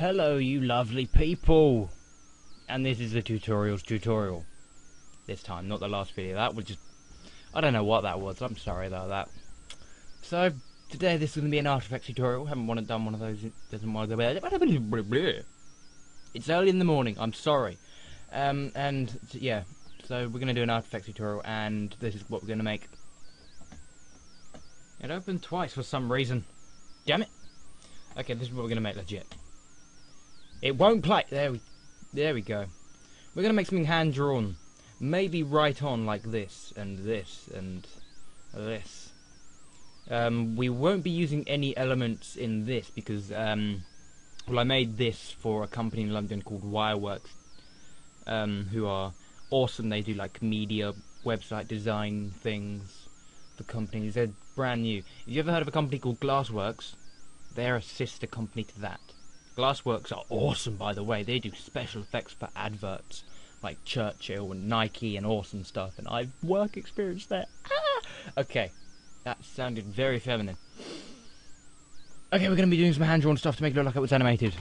Hello, you lovely people! And this is the Tootorials tutorial. This time, not the last video. That was just. I don't know what that was. I'm sorry about that. So, today this is going to be an Effects tutorial. Haven't want done one of those. Doesn't want to. It's early in the morning. I'm sorry. Um, and yeah, so we're going to do an Effects tutorial, and this is what we're going to make. It opened twice for some reason. Damn it. Okay, this is what we're going to make legit. It won't play. There we, there we go. We're going to make something hand drawn. Maybe right on like this, and this, and this. Um, we won't be using any elements in this because, um, well, I made this for a company in London called Wireworks, um, who are awesome. They do like media, website design things for companies. They're brand new. Have you ever heard of a company called Glassworks? They're a sister company to that. Glassworks are awesome, by the way. They do special effects for adverts like Churchill and Nike and awesome stuff, and I've work experience there. Ah! Okay, that sounded very feminine. Okay, we're going to be doing some hand drawn stuff to make it look like it was animated.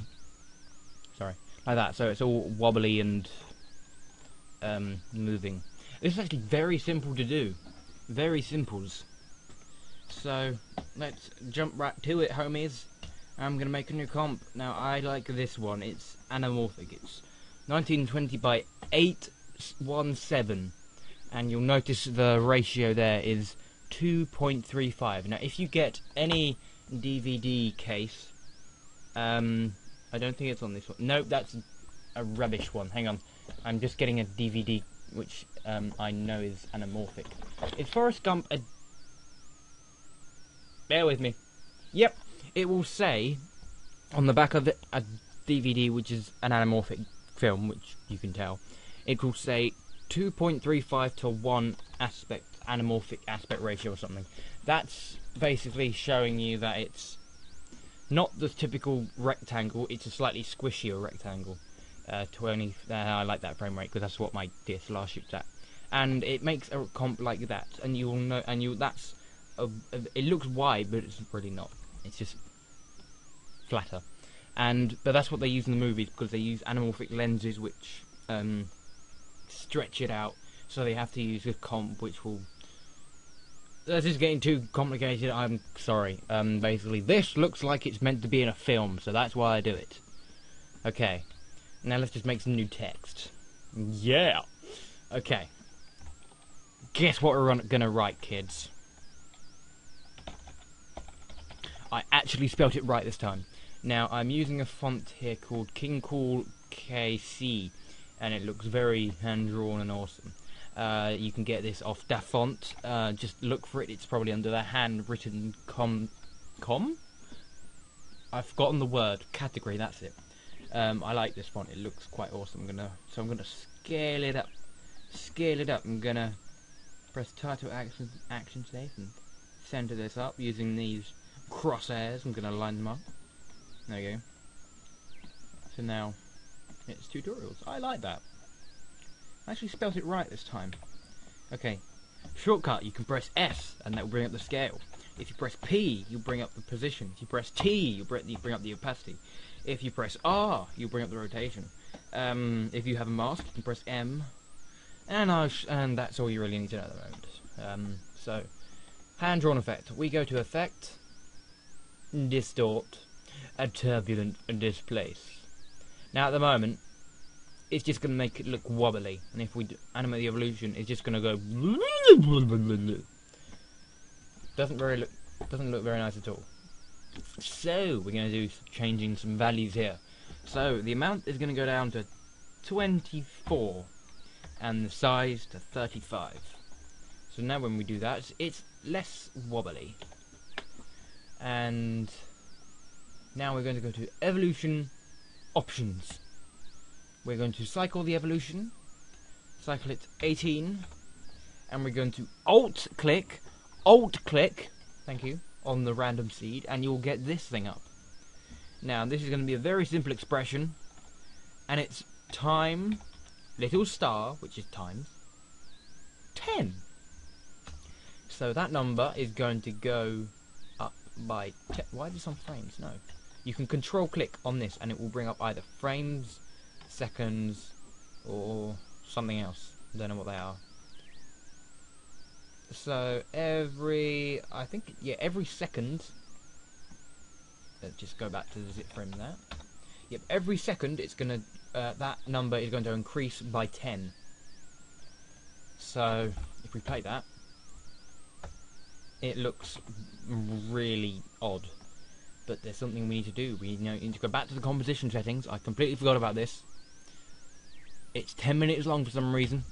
Sorry, like that. So it's all wobbly and um, moving. This is actually very simple to do. Very simples. So let's jump right to it, homies. I'm gonna make a new comp. Now I like this one. It's anamorphic. It's 1920 by 817, and you'll notice the ratio there is 2.35. Now if you get any DVD case, um, I don't think it's on this one. No, that's a rubbish one. Hang on, I'm just getting a DVD which um, I know is anamorphic. Is Forrest Gump a Bear with me. Yep, it will say on the back of a DVD, which is an anamorphic film, which you can tell, it will say 2.35 to 1 aspect anamorphic aspect ratio or something. That's basically showing you that it's not the typical rectangle, it's a slightly squishier rectangle. Uh, 20, uh, I like that frame rate because that's what my DSLR shoots at. And it makes a comp like that, and you'll know, and you that's it looks wide, but it's really not. It's just flatter. And but that's what they use in the movies because they use anamorphic lenses which um, stretch it out. So they have to use a comp which will. This is getting too complicated. I'm sorry. Um, basically, this looks like it's meant to be in a film, so that's why I do it. Okay. Now let's just make some new text. Yeah. Okay. Guess what we're gonna write, kids? I actually spelt it right this time. Now, I'm using a font here called King Cool KC, and it looks very hand-drawn and awesome. Uh, you can get this off DaFont. Uh, just look for it. It's probably under the handwritten com... com? I've forgotten the word. Category, that's it. Um, I like this font. It looks quite awesome. I'm gonna, so I'm gonna scale it up. Scale it up. I'm gonna press title action, action safe and center this up using these crosshairs. I'm going to line them up. There you go. So now, it's Tootorials. I like that. I actually spelt it right this time. Okay. Shortcut, you can press S, and that will bring up the scale. If you press P, you bring up the position. If you press T, you bring up the opacity. If you press R, you bring up the rotation. Um, if you have a mask, you can press M. And, I and that's all you really need to know at the moment. Um, so, hand-drawn effect. We go to Effect, distort, a turbulent and displace. Now at the moment, it's just going to make it look wobbly, and if we animate the evolution, it's just going to go. Doesn't very look, doesn't look very nice at all. So we're going to do changing some values here. So the amount is going to go down to 24, and the size to 35. So now when we do that, it's less wobbly and now we're going to go to evolution options. We're going to cycle the evolution cycle it 18 and we're going to alt click alt click thank you on the random seed and you'll get this thing up. Now this is going to be a very simple expression and it's time little star which is times 10 so that number is going to go by... Why is this on frames? No. you can control click on this and it will bring up either frames, seconds, or something else. Don't know what they are. So every, I think, yeah, every second. Let's just go back to the zip frame there. Yep, every second it's gonna, uh, that number is going to increase by 10. So if we play that, it looks really odd. But there's something we need to do. We need to go back to the composition settings. I completely forgot about this. It's 10 minutes long for some reason.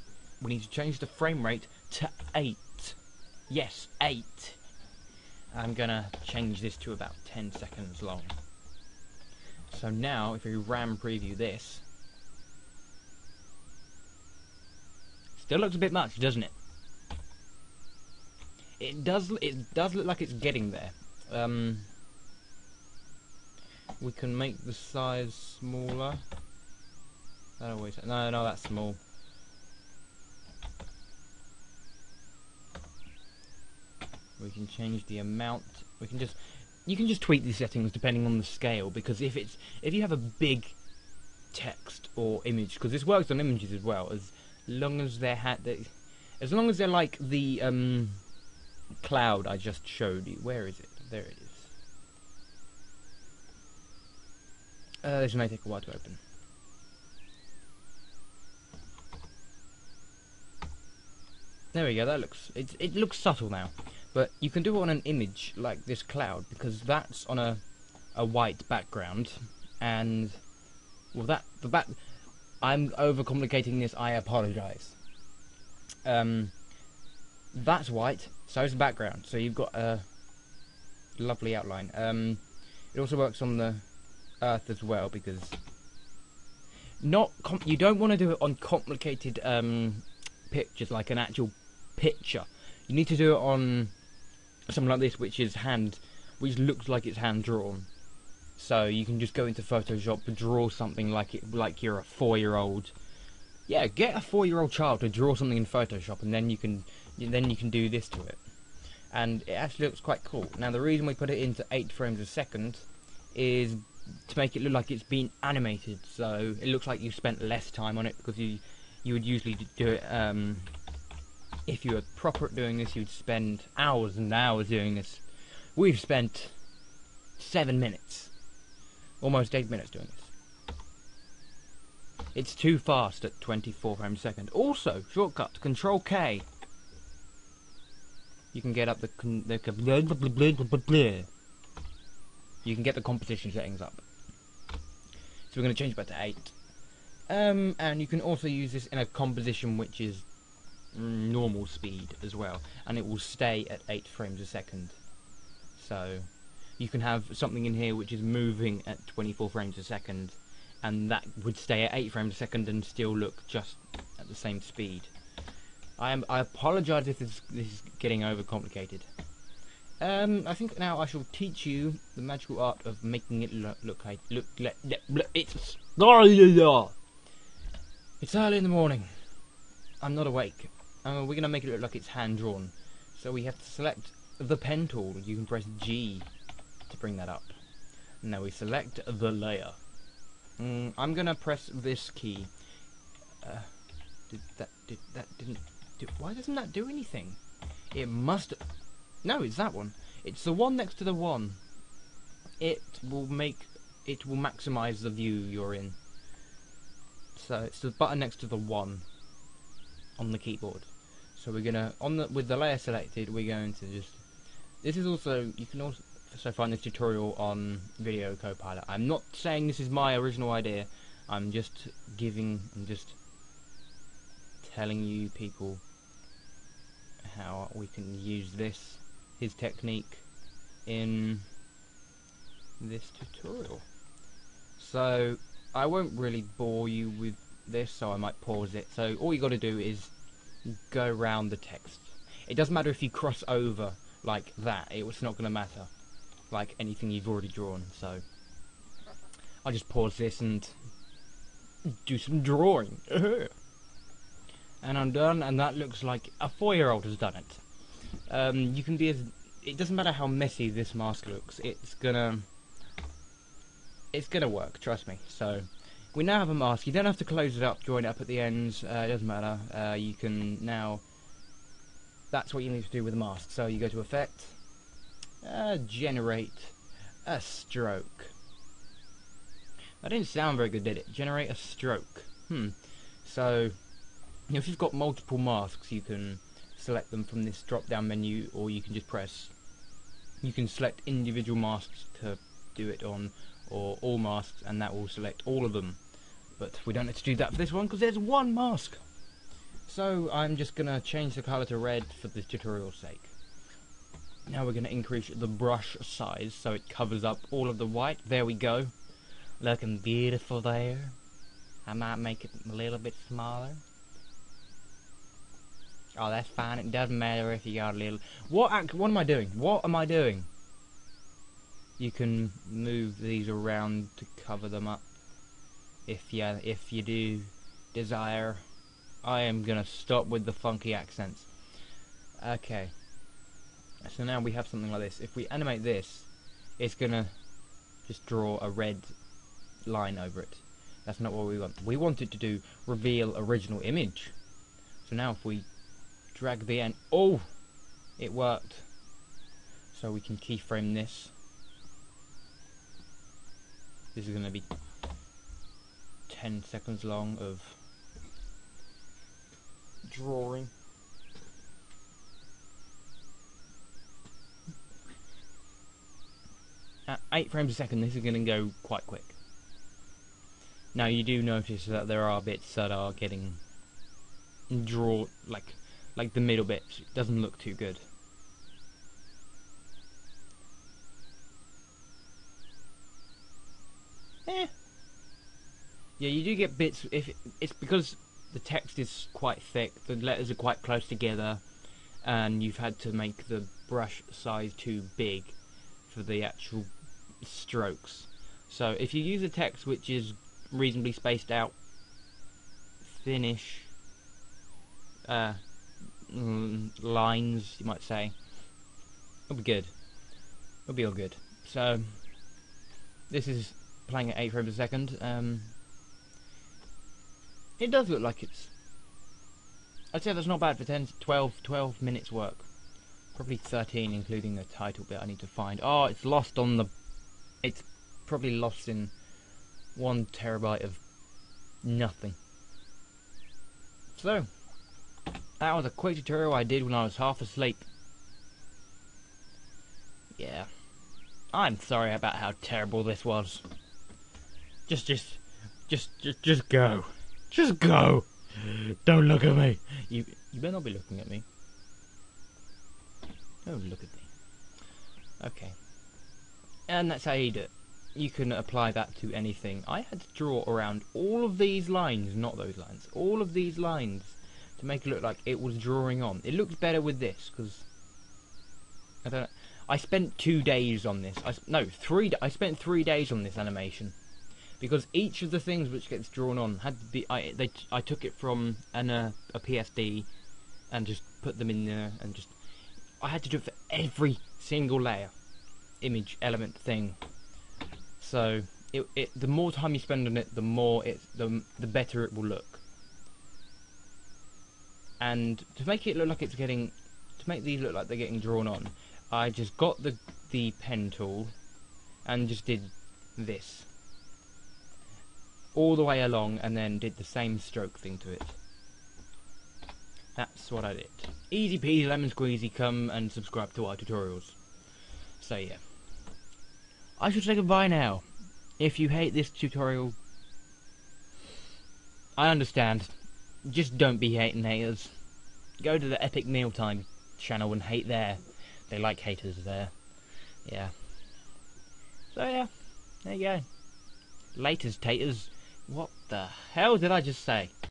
We need to change the frame rate to 8. Yes, 8. I'm gonna change this to about 10 seconds long. So now, if we RAM preview this, still looks a bit much, doesn't it? It does. It does look like it's getting there. Um, we can make the size smaller. Oh wait, no, no, that's small. We can change the amount. We can just, you can just tweak these settings depending on the scale. Because if it's, if you have a big text or image, because this works on images as well, as long as they're had, as long as they're like the um cloud I just showed you. Where is it? There it is. Uh, this may take a while to open. There we go. That looks it. It looks subtle now, but you can do it on an image like this cloud because that's on a a white background, and well, that the back. I'm overcomplicating this. I apologize. Um, that's white, so it's the background. So you've got a lovely outline. Um, it also works on the Earth as well because not you don't want to do it on complicated um, pictures like an actual picture. You need to do it on something like this, which is hand, which looks like it's hand drawn. So you can just go into Photoshop draw something like it, like you're a four-year-old. Yeah, get a four-year-old child to draw something in Photoshop, and then you can then you can do this to it. And it actually looks quite cool. Now the reason we put it into 8 frames a second is to make it look like it's been animated. So it looks like you spent less time on it because you you would usually do it um, if you were proper at doing this you'd spend hours and hours doing this. We've spent 7 minutes. Almost 8 minutes doing this. It's too fast at 24 frames a second. Also, shortcut, Control K you can get up the, the you can get the composition settings up. So we're going to change back to 8. Um, and you can also use this in a composition which is normal speed as well, and it will stay at 8 frames a second. So you can have something in here which is moving at 24 frames a second, and that would stay at 8 frames a second and still look just at the same speed. I am. I apologise if this, this is getting overcomplicated. Um, I think now I shall teach you the magical art of making it look, look like look, look, look it's it's early in the morning. I'm not awake. Uh, we're gonna make it look like it's hand drawn. So we have to select the pen tool. You can press G to bring that up. Now we select the layer. Mm, I'm gonna press this key. Uh, did that? Did that? Didn't do, why doesn't that do anything? It must... No, it's that one. It's the one next to the one. It will make... It will maximize the view you're in. So it's the button next to the one on the keyboard. So we're gonna on the with the layer selected, we're going to just. This is also you can also find this tutorial on Video Copilot. I'm not saying this is my original idea. I'm just giving. I'm just telling you people how we can use this, his technique, in this tutorial. So, I won't really bore you with this, so I might pause it. So, all you got to do is go around the text. It doesn't matter if you cross over like that, it's not going to matter. Like anything you've already drawn, so... I'll just pause this and do some drawing. and I'm done, and that looks like a four-year-old has done it. Um, you can be as... It doesn't matter how messy this mask looks, it's gonna... it's gonna work, trust me. So we now have a mask. You don't have to close it up, join it up at the ends. Uh, it doesn't matter. Uh, you can now. That's what you need to do with a mask. So you go to Effect, uh, Generate a Stroke. That didn't sound very good, did it? Generate a stroke. Hmm. So, if you've got multiple masks, you can select them from this drop-down menu, or you can just press. You can select individual masks to do it on, or all masks, and that will select all of them. But we don't need to do that for this one because there's one mask. So I'm just gonna change the color to red for the tutorial's sake. Now we're gonna increase the brush size so it covers up all of the white. There we go. Looking beautiful there. I might make it a little bit smaller. Oh, that's fine. It doesn't matter if you got a little. What? Act what am I doing? What am I doing? You can move these around to cover them up, if you if you do desire. I am gonna stop with the funky accents. Okay. So now we have something like this. If we animate this, it's gonna just draw a red line over it. That's not what we want. We want it to do reveal original image. So now if we drag the end, oh, it worked. So we can keyframe this. This is going to be 10 seconds long of drawing. At 8 frames a second this is going to go quite quick. Now you do notice that there are bits that are getting drawn, like like the middle bit doesn't look too good. Eh. Yeah, you do get bits if it's because the text is quite thick, the letters are quite close together, and you've had to make the brush size too big for the actual strokes. So if you use a text which is reasonably spaced out finish uh, lines, you might say. It'll be good. It'll be all good. So, this is playing at 8 frames a second. Um, it does look like it's... I'd say that's not bad for 10, 12, 12 minutes work. Probably 13, including the title bit I need to find. Oh, it's lost on the... It's probably lost in one terabyte of nothing. So, that was a quick tutorial I did when I was half asleep. Yeah. I'm sorry about how terrible this was. Just, just, just, just, just go. Just go. Don't look at me. You, you better not be looking at me. Don't look at me. Okay. And that's how you do it you can apply that to anything. I had to draw around all of these lines, not those lines, all of these lines to make it look like it was drawing on. It looks better with this because I don't. Know. I spent two days on this. I no three. I spent three days on this animation because each of the things which gets drawn on had to be. I they I took it from an uh, a PSD and just put them in there and just. I had to do it for every single layer, image, element, thing. So it, it the more time you spend on it, the more it the the better it will look. And to make it look like it's getting to make these look like they're getting drawn on, I just got the the pen tool and just did this all the way along and then did the same stroke thing to it. That's what I did. Easy peasy lemon squeezy, come and subscribe to our tutorials. So yeah. I should say goodbye now. If you hate this tutorial, I understand. Just don't be hating haters. Go to the Epic Meal Time channel and hate there. They like haters there. Yeah. So yeah, there you go. Laters taters. What the hell did I just say?